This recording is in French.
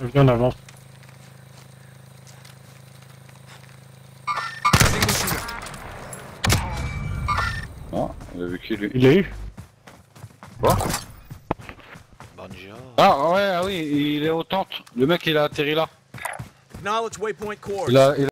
Viens, on avance. Ah, il a vu qui lui Il l'a eu Banja. Ah ouais, ah oui, il est aux tentes. Le mec il a atterri là. Acknowledge waypoint course. Il a, il